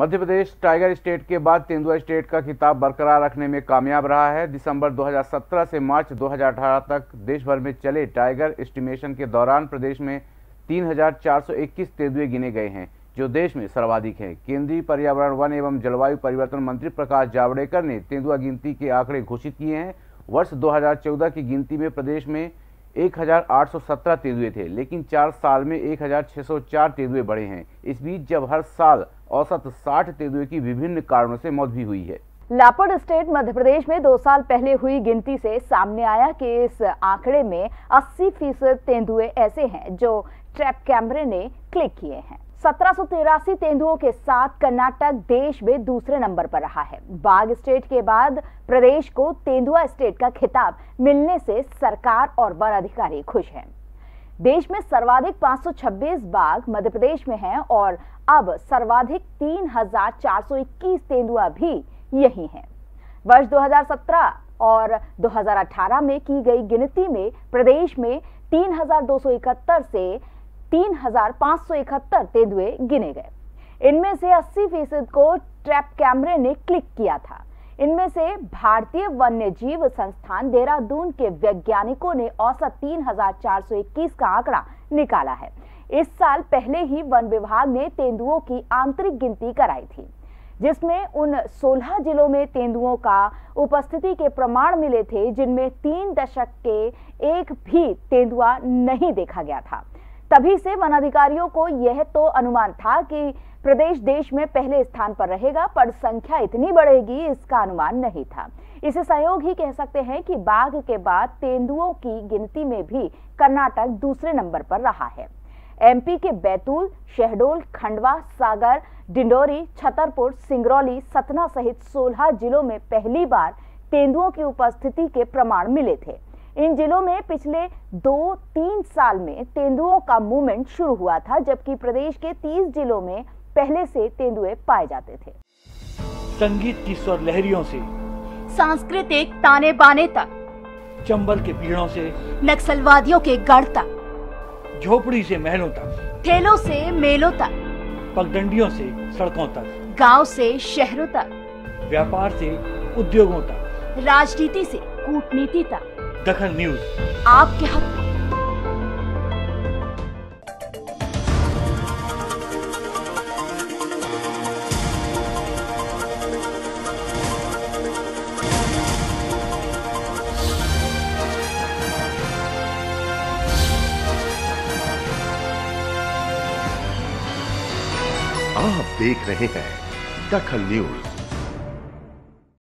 Madhya Pradesh tiger state के बाद तेंदुआ स्टेट का खिताब बरकरार रखने में कामयाब रहा है। दिसंबर 2017 से मार्च 2018 तक देश भर में चले टाइगर एस्टिमेशन के दौरान प्रदेश में 3,421 तेंदुए गिने गए हैं जो देश में सर्वाधिक हैं। केंद्रीय पर्यावरण वन एवं जलवायु परिवर्तन मंत्री प्रकाश जावड़ेकर ने तेंदुआ गिनती के आंकड़े घोषित किए हैं। वर्ष 2014 की गिनती में प्रदेश में 1,817 तेंदुए थे लेकिन चार साल में 1,604 तेंदुए बढ़े हैं। इस बीच जब हर साल औसत 60 तेंदुए की विभिन्न कारणों से मौत भी हुई है। लापड़ स्टेट मध्य प्रदेश में दो साल पहले हुई गिनती से सामने आया कि इस आंकड़े में 80 फ़ीसद तेंदुए ऐसे हैं जो ट्रैप कैमरे ने क्लिक किए हैं। सत्रह तेंदुओं के साथ कर्नाटक देश में दूसरे नंबर पर रहा है। बाघ स्टेट के बाद प्रदेश को तेंदुआ स्टेट का खिताब मिलने से सरकार और वन अधिकारी खुश हैं। देश में सर्वाधिक 526 बाघ मध्य प्रदेश में हैं और अब सर्वाधिक 3,421 तेंदुआ भी यही हैं। वर्ष 2017 और 2018 में की गई गिनती में प्रदेश में 3,271 से 3,571 तेंदुए गिने गए। इनमें से 80 फ़ीसद को ट्रैप कैमरे ने क्लिक किया था। इनमें से भारतीय वन्य जीव संस्थान देहरादून के वैज्ञानिकों ने औसत 3,421 का आंकड़ा निकाला है। इस साल पहले ही वन विभाग ने तेंदुओं की आंतरिक गिनती कराई थी जिसमें उन 16 जिलों में तेंदुओं का उपस्थिति के प्रमाण मिले थे जिनमें तीन दशक के एक भी तेंदुआ नहीं देखा गया था। तभी से वन अधिकारियों को यह तो अनुमान था कि प्रदेश देश में पहले स्थान पर रहेगा, पर संख्या इतनी बढ़ेगी, इसका अनुमान नहीं था। इसे सहयोग ही कह सकते हैं कि बाघ के बाद तेंदुओं की गिनती में भी कर्नाटक दूसरे नंबर पर रहा है। एमपी के बैतूल, शहडोल, खंडवा, सागर, डिंडोरी, छतरपुर, सिंगरौली, सतना सहित 16 जिलों में पहली बार तेंदुओं की उपस्थिति के प्रमाण मिले थे। इन जिलों में पिछले दो तीन साल में तेंदुओं का मूवमेंट शुरू हुआ था जबकि प्रदेश के 30 जिलों में पहले से तेंदुए पाए जाते थे। संगीत की स्वर लहरियों से सांस्कृतिक ताने बाने तक चंबल के पीड़ों से नक्सलवादियों के गढ़ तक झोपड़ी से महलों तक ठेलों से मेलों तक पगडंडियों से सड़कों तक गाँव से शहरों तक व्यापार से उद्योगों तक राजनीति से कूटनीति तक। दखन न्यूज़। आपके हक। आप देख रहे हैं दखल न्यूज़।